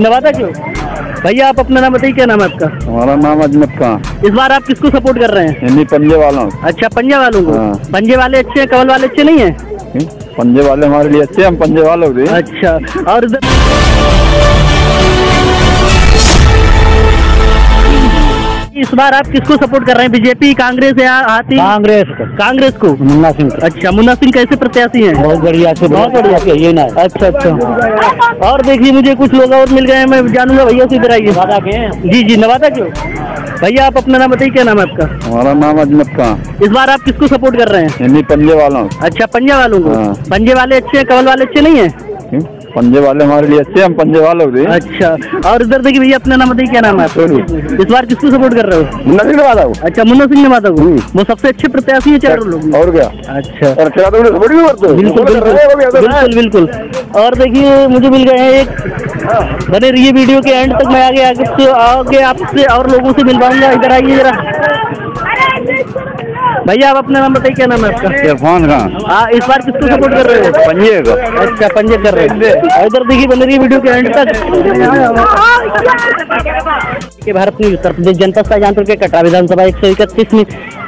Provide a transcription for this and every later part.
नवादा क्यों? भैया आप अपना नाम बताइए क्या नाम है आपका? हमारा नाम अजमत खान इस बार आप किसको सपोर्ट कर रहे हैं? हिंदी पंजे वालों अच्छा पंजे वालों को। हाँ। पंजे वाले अच्छे हैं कवल वाले अच्छे नहीं हैं? पंजे वाले हमारे लिए अच्छे हैं, हम पंजे वाले अच्छा और इस बार आप किसको सपोर्ट कर रहे हैं? बीजेपी कांग्रेस या हाथी? कांग्रेस कांग्रेस को। मुन्ना सिंह अच्छा मुन्ना सिंह कैसे प्रत्याशी हैं? बहुत बढ़िया से बहुत बढ़िया। से ये ना। अच्छा अच्छा। और देखिए मुझे कुछ लोग और मिल गए हैं मैं जानूँगा भैया से इधर आइए। वादा के जी जी नवादा क्यों भैया आप अपना नाम बताइए क्या नाम है आपका? हमारा नाम अजमत खान। इस बार आप किसको सपोर्ट कर रहे हैं? पंजे वालों। अच्छा पंजे वालों को। हाँ। पंजे वाले अच्छे हैं कवल वाले अच्छे नहीं हैं? पंजे वाले हमारे लिए अच्छे हम पंजे वालों लिए। अच्छा और इधर देखिए भैया अपना नाम बताइए क्या नाम है आपका? इस बार किसको सपोर्ट कर रहे हो? मुन्ना सिंह नवादा को। अच्छा मुन्ना सिंह नवादा को? हम्म। वो सबसे अच्छे प्रत्याशी है चारों लोग। और क्या? अच्छा। और सपोर्ट भी करते? बिल्कुल बिल्कुल। बिल्कुल और देखिए मुझे मिल गए हैं एक बने रहिए वीडियो के एंड तक। मैं आगे आगे आगे आपसे और लोगों से मिलवाऊँगा। इधर आइए जरा। भैया आप अपना नाम बताइए क्या नाम है आपका? इरफान खान। हाँ इस बार किसको सपोर्ट कर रहे हो? पंजे को। अच्छा पंजे कर रहे हैं। इधर देखिए बन रही है वीडियो के एंड तक। के भारत में उत्तर प्रदेश जनता शाहजहांपुर के कटरा विधानसभा एक सौ इकतीस में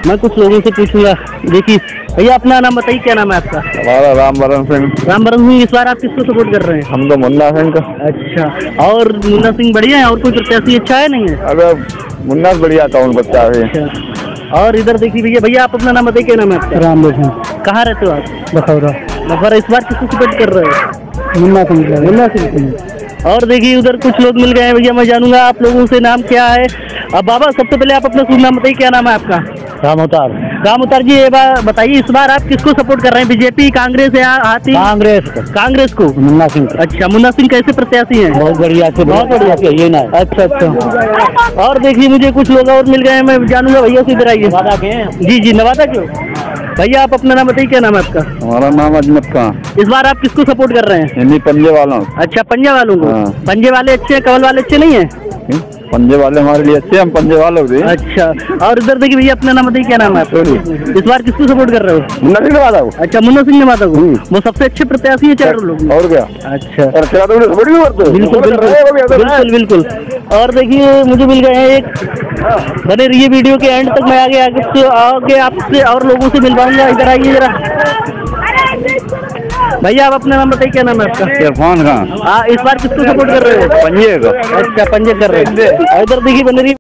मैं कुछ लोगों से पूछूँगा। देखिए भैया अपना नाम बताइए क्या नाम है आपका? हमारा राम बरन सिंह। राम बरन सिंह इस बार आप किसको सपोर्ट कर रहे हैं? हम तो मुन्ना सिंह का। अच्छा और मुन्ना सिंह बढ़िया है और कोई प्रत्याशी अच्छा है नहीं है? अगर मुन्ना बढ़िया कौन बच्चा है? अच्छा। और इधर देखिए भैया भैया आप अपना नाम बताइए क्या नाम है आपका? राम रोशन कहाँ रहते हो आप? बखौरा। बखौरा इस बार किसको सपोर्ट कर रहे हो? मुन्ना सिंह मुन्ना सिंह और देखिए उधर कुछ लोग मिल गए हैं भैया मैं जानूँगा आप लोगों से नाम क्या है। अब बाबा सबसे पहले आप अपना शुभ नाम बताइए क्या नाम है आपका? राम अवतार। राम उतार जी ये बार बताइए इस बार आप किसको सपोर्ट कर रहे हैं? बीजेपी कांग्रेस या हाथी? कांग्रेस को। कांग्रेस को? मुन्ना सिंह अच्छा मुन्ना सिंह कैसे प्रत्याशी हैं? बहुत बढ़िया से बहुत बढ़िया से ये ना अच्छा अच्छा। और देखिए मुझे कुछ लोग और मिल गए हैं मैं जानूँगा भैया से इधर आइए। वादा के जी जी नवादा क्यों भैया आप अपना नाम बताइए क्या नाम है आपका? हमारा नाम अजमत खान इस बार आप किसको सपोर्ट कर रहे हैं? पंजे वालों। अच्छा पंजे वालों को। हाँ। पंजे वाले अच्छे हैं कवल वाले अच्छे नहीं हैं? हम्म, पंजे वाले हमारे लिए अच्छे हम पंजे वालों लिए। अच्छा और इधर देखिए भैया अपना नाम बताइए क्या नाम है आपका? इस बार किसको सपोर्ट कर रहे हो? मुन्ना सिंह नवादा को। अच्छा मुन्ना सिंह माता को। हम्म। वो सबसे अच्छे प्रत्याशी है चारों लोग। और क्या? अच्छा। और सपोर्ट भी करते बिल्कुल भी। बिल्कुल बिल्कुल। और देखिए मुझे मिल गए हैं एक बने रहिए वीडियो के एंड तक। मैं आगे आगे आपसे और लोगों से मिलवाऊँगा। इधर आइए जरा। भैया आप अपना नाम बताइए क्या नाम है आपका? इरफान खान। हाँ इस बार किसको सपोर्ट कर रहे हो? पंजे को। अच्छा पंजे कर रहे हैं। इधर देखिए बन रही